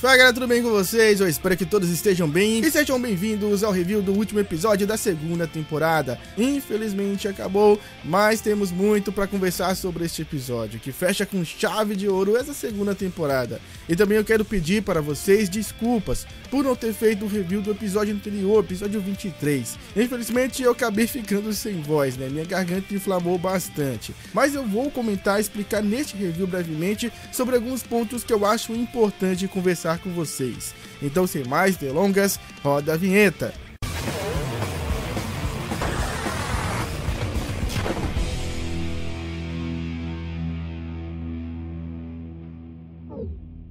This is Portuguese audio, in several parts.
Fala galera, tudo bem com vocês? Eu espero que todos estejam bem e sejam bem-vindos ao review do último episódio da segunda temporada. Infelizmente acabou, mas temos muito para conversar sobre este episódio, que fecha com chave de ouro essa segunda temporada. E também eu quero pedir para vocês desculpas por não ter feito o review do episódio anterior, episódio 23. Infelizmente eu acabei ficando sem voz, né? Minha garganta inflamou bastante. Mas eu vou comentar e explicar neste review brevemente sobre alguns pontos que eu acho importante conversar conversar com vocês. Então, sem mais delongas, roda a vinheta.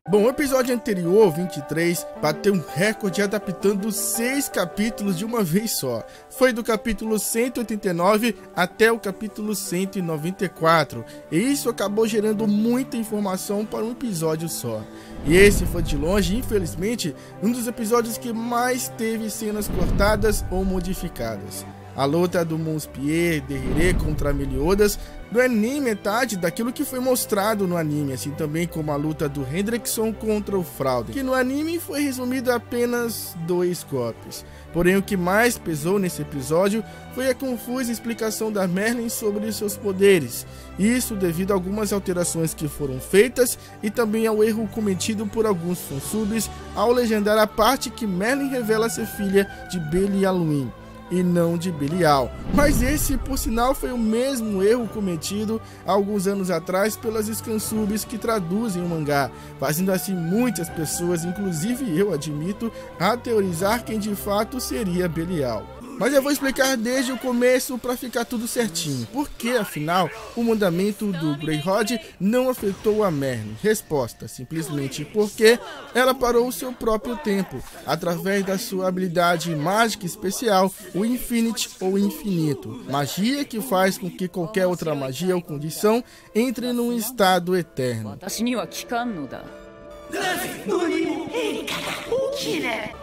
Bom, o episódio anterior, 23, bateu um recorde adaptando seis capítulos de uma vez só. Foi do capítulo 189 até o capítulo 194, e isso acabou gerando muita informação para um episódio só. E esse foi de longe, infelizmente, um dos episódios que mais teve cenas cortadas ou modificadas. A luta do Monspier Derrire contra Meliodas não é nem metade daquilo que foi mostrado no anime, assim também como a luta do Hendrickson contra o Fraude, que no anime foi resumido a apenas dois golpes. Porém, o que mais pesou nesse episódio foi a confusa explicação da Merlin sobre seus poderes, isso devido a algumas alterações que foram feitas e também ao erro cometido por alguns fansubs ao legendar a parte que Merlin revela ser filha de Belialuin e não de Belial. Mas esse, por sinal, foi o mesmo erro cometido alguns anos atrás pelas scansubs que traduzem o mangá, fazendo assim muitas pessoas, inclusive eu admito, a teorizar quem de fato seria Belial. Mas eu vou explicar desde o começo para ficar tudo certinho. Por que, afinal, o mandamento do Greyhound não afetou a Merlin? Resposta: simplesmente porque ela parou o seu próprio tempo, através da sua habilidade mágica especial, o Infinite ou Infinito. Magia que faz com que qualquer outra magia ou condição entre num estado eterno.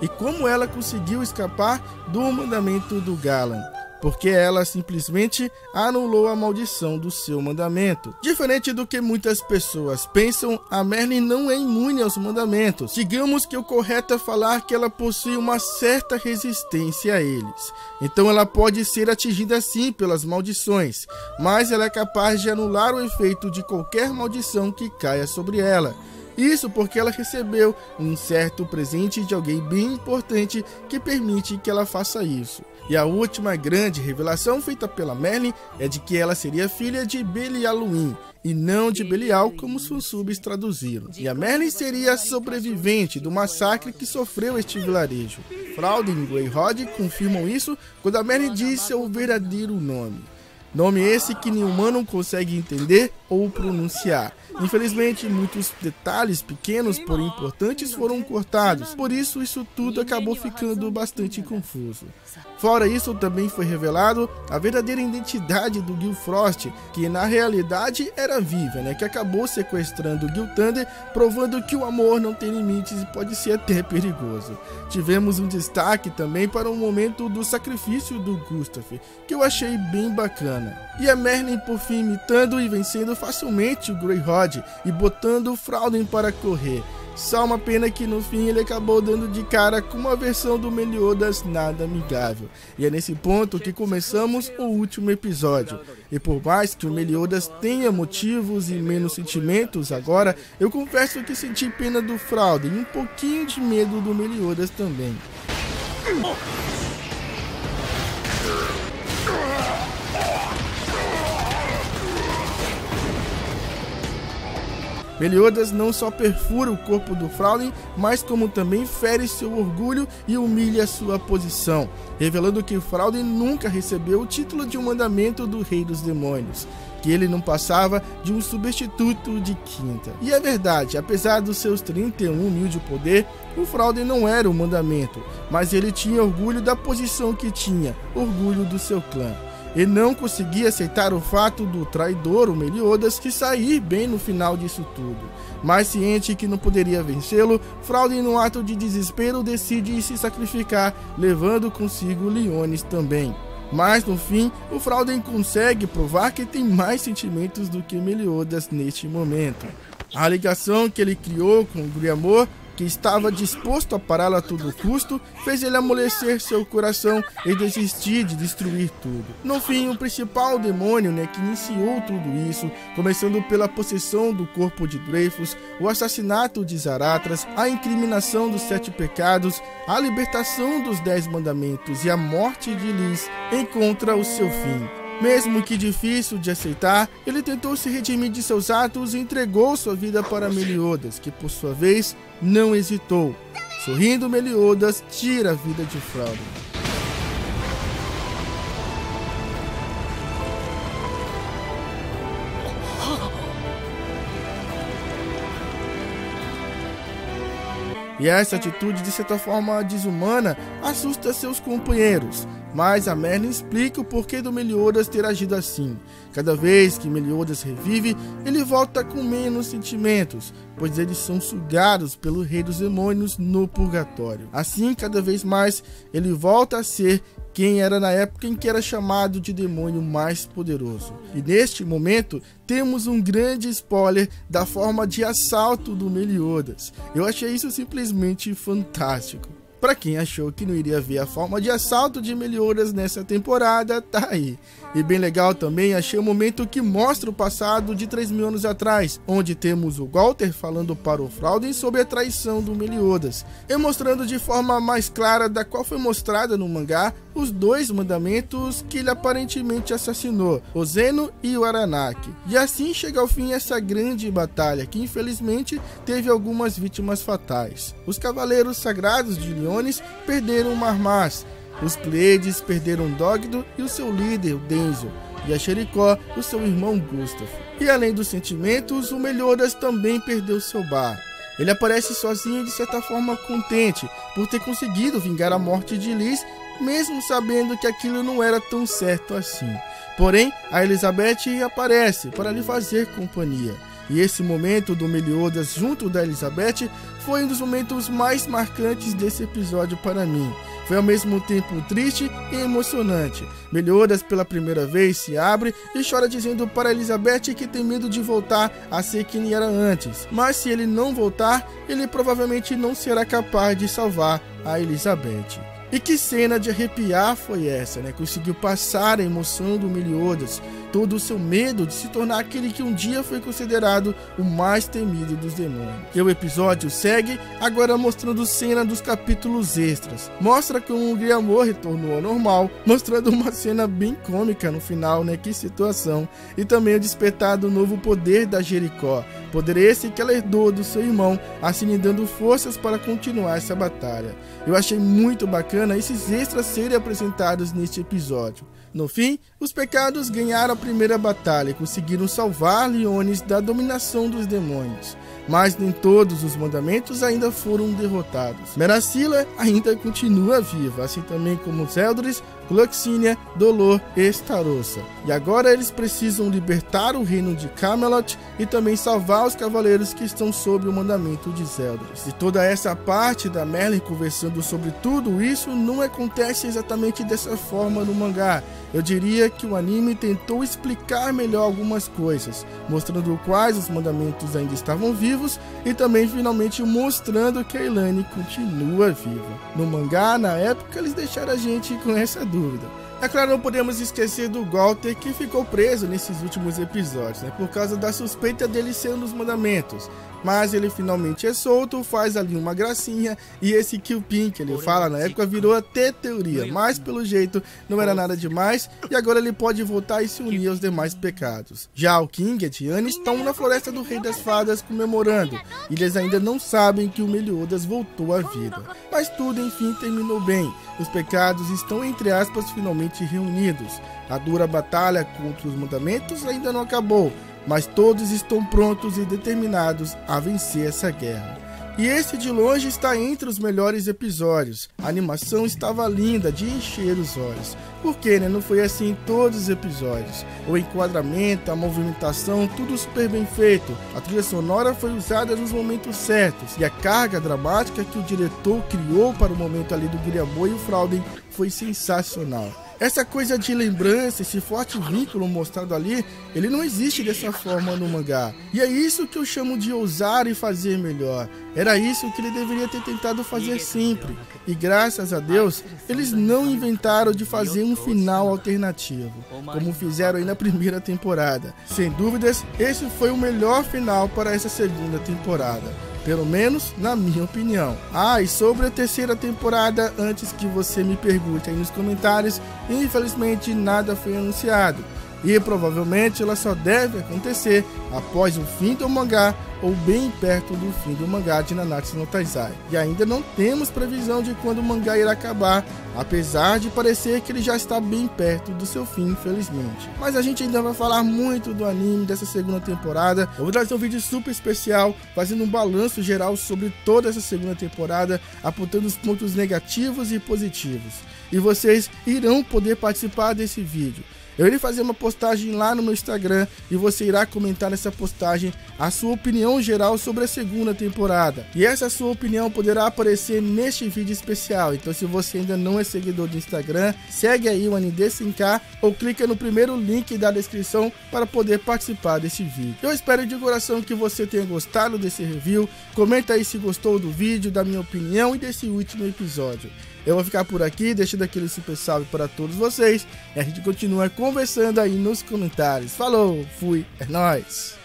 E como ela conseguiu escapar do mandamento do Galan? Porque ela simplesmente anulou a maldição do seu mandamento. Diferente do que muitas pessoas pensam, a Merlin não é imune aos mandamentos. Digamos que o correto é falar que ela possui uma certa resistência a eles. Então ela pode ser atingida sim pelas maldições, mas ela é capaz de anular o efeito de qualquer maldição que caia sobre ela. Isso porque ela recebeu um certo presente de alguém bem importante que permite que ela faça isso. E a última grande revelação feita pela Merlin é de que ela seria filha de Belialuin e não de Belial, como os fansubs traduziram. E a Merlin seria a sobrevivente do massacre que sofreu este vilarejo. Frauden e Greyhod confirmam isso quando a Merlin diz seu verdadeiro nome. Nome esse que nenhum humano consegue entender ou pronunciar. Infelizmente, muitos detalhes pequenos, porém importantes, foram cortados, por isso isso tudo acabou ficando bastante confuso. Fora isso, também foi revelado a verdadeira identidade do Gil Frost, que na realidade era viva, né, que acabou sequestrando Gil Thunder, provando que o amor não tem limites e pode ser até perigoso. Tivemos um destaque também para o momento do sacrifício do Gustav, que eu achei bem bacana. E a Merlin por fim imitando e vencendo facilmente o E botando o Frauden para correr. Só uma pena que no fim ele acabou dando de cara com uma versão do Meliodas nada amigável. E é nesse ponto que começamos o último episódio. E por mais que o Meliodas tenha motivos e menos sentimentos agora, eu confesso que senti pena do Frauden e um pouquinho de medo do Meliodas também. Meliodas não só perfura o corpo do Fraulein, mas como também fere seu orgulho e humilha sua posição, revelando que Fraulein nunca recebeu o título de um mandamento do Rei dos Demônios, que ele não passava de um substituto de quinta. E é verdade, apesar dos seus 31 mil de poder, o Fraulein não era o mandamento, mas ele tinha orgulho da posição que tinha, orgulho do seu clã e não conseguia aceitar o fato do traidor, o Meliodas, se sair bem no final disso tudo. Mas ciente que não poderia vencê-lo, Frauden, no ato de desespero, decide se sacrificar, levando consigo Leones também. Mas no fim, o Frauden consegue provar que tem mais sentimentos do que Meliodas neste momento. A ligação que ele criou com o Griamor que estava disposto a pará-lo a todo custo, fez ele amolecer seu coração e desistir de destruir tudo. No fim, o principal demônio né, que iniciou tudo isso, começando pela possessão do corpo de Dreyfus, o assassinato de Zaratras, a incriminação dos sete pecados, a libertação dos dez mandamentos e a morte de Liz, encontra o seu fim. Mesmo que difícil de aceitar, ele tentou se redimir de seus atos e entregou sua vida para Meliodas, que por sua vez não hesitou. Sorrindo, Meliodas tira a vida de Frodo. E essa atitude, de certa forma desumana, assusta seus companheiros. Mas a Merlin explica o porquê do Meliodas ter agido assim. Cada vez que Meliodas revive, ele volta com menos sentimentos, pois eles são sugados pelo rei dos demônios no purgatório. Assim, cada vez mais, ele volta a ser quem era na época em que era chamado de demônio mais poderoso. E neste momento temos um grande spoiler da forma de assalto do Meliodas. Eu achei isso simplesmente fantástico. Para quem achou que não iria ver a forma de assalto de Meliodas nessa temporada, tá aí. E bem legal também, achei o um momento que mostra o passado de 3 mil anos atrás, onde temos o Walter falando para o Frauden sobre a traição do Meliodas, e mostrando de forma mais clara da qual foi mostrada no mangá os dois mandamentos que ele aparentemente assassinou, o Zeno e o Aranaki. E assim chega ao fim essa grande batalha, que infelizmente teve algumas vítimas fatais. Os Cavaleiros Sagrados de Leon perderam Marmas, os Pleiades perderam Dogdo e o seu líder, o Denzel, e a Xericó, o seu irmão Gustav. E além dos sentimentos, o Melhoras também perdeu seu bar. Ele aparece sozinho e de certa forma contente por ter conseguido vingar a morte de Liz, mesmo sabendo que aquilo não era tão certo assim. Porém, a Elizabeth aparece para lhe fazer companhia. E esse momento do Meliodas junto da Elizabeth foi um dos momentos mais marcantes desse episódio para mim. Foi ao mesmo tempo triste e emocionante. Meliodas pela primeira vez se abre e chora dizendo para Elizabeth que tem medo de voltar a ser quem era antes. Mas se ele não voltar, ele provavelmente não será capaz de salvar a Elizabeth. E que cena de arrepiar foi essa, né? Conseguiu passar a emoção do Meliodas, todo o seu medo de se tornar aquele que um dia foi considerado o mais temido dos demônios. E o episódio segue agora mostrando cena dos capítulos extras. Mostra como o Griamor retornou ao normal, mostrando uma cena bem cômica no final, né? Que situação. E também o despertar do novo poder da Jericó. Poder esse que ela herdou do seu irmão, assim lhe dando forças para continuar essa batalha. Eu achei muito bacana esses extras serem apresentados neste episódio. No fim, os pecados ganharam a primeira batalha e conseguiram salvar Leones da dominação dos demônios. Mas nem todos os mandamentos ainda foram derrotados. Meracila ainda continua viva, assim também como Zeldris, Gluxinia, Dolor e Starossa. E agora eles precisam libertar o reino de Camelot e também salvar os cavaleiros que estão sob o mandamento de Zeldris. E toda essa parte da Merlin conversando sobre tudo isso não acontece exatamente dessa forma no mangá. Eu diria que o anime tentou explicar melhor algumas coisas, mostrando quais os mandamentos ainda estavam vivos e também finalmente mostrando que a Elaine continua viva. No mangá, na época, eles deixaram a gente com essa dúvida. É claro, não podemos esquecer do Walter que ficou preso nesses últimos episódios, né, por causa da suspeita dele ser um dos mandamentos mas ele finalmente é solto, faz ali uma gracinha. E esse Killpin que ele fala na época virou até teoria, mas pelo jeito não era nada demais. E agora ele pode voltar e se unir aos demais pecados. Já o King e a Tiana estão na floresta do Rei das Fadas comemorando. E eles ainda não sabem que o Meliodas voltou à vida. Mas tudo enfim terminou bem, os pecados estão entre aspas finalmente reunidos. A dura batalha contra os mandamentos ainda não acabou, mas todos estão prontos e determinados a vencer essa guerra. E esse de longe está entre os melhores episódios. A animação estava linda, de encher os olhos. Porque né, não foi assim em todos os episódios. O enquadramento, a movimentação, tudo super bem feito. A trilha sonora foi usada nos momentos certos. E a carga dramática que o diretor criou para o momento ali do Guilherme e o Frauden foi sensacional. Essa coisa de lembrança, esse forte vínculo mostrado ali, ele não existe dessa forma no mangá. E é isso que eu chamo de ousar e fazer melhor. Era isso que ele deveria ter tentado fazer sempre. E graças a Deus, eles não inventaram de fazer um final alternativo, como fizeram aí na primeira temporada. Sem dúvidas, esse foi o melhor final para essa segunda temporada. Pelo menos na minha opinião. Ah, e sobre a terceira temporada, antes que você me pergunte aí nos comentários, infelizmente nada foi anunciado e provavelmente ela só deve acontecer após o fim do mangá ou bem perto do fim do mangá de Nanatsu no Taizai. E ainda não temos previsão de quando o mangá irá acabar, apesar de parecer que ele já está bem perto do seu fim, infelizmente. Mas a gente ainda vai falar muito do anime dessa segunda temporada. Eu vou trazer um vídeo super especial, fazendo um balanço geral sobre toda essa segunda temporada, apontando os pontos negativos e positivos. E vocês irão poder participar desse vídeo. Eu irei fazer uma postagem lá no meu Instagram e você irá comentar nessa postagem a sua opinião geral sobre a segunda temporada. E essa sua opinião poderá aparecer neste vídeo especial. Então, se você ainda não é seguidor do Instagram, segue aí o ND5K ou clica no primeiro link da descrição para poder participar desse vídeo. Eu espero de coração que você tenha gostado desse review. Comenta aí se gostou do vídeo, da minha opinião e desse último episódio. Eu vou ficar por aqui, deixando aquele super salve para todos vocês. E a gente continua conversando aí nos comentários. Falou, fui, é nóis!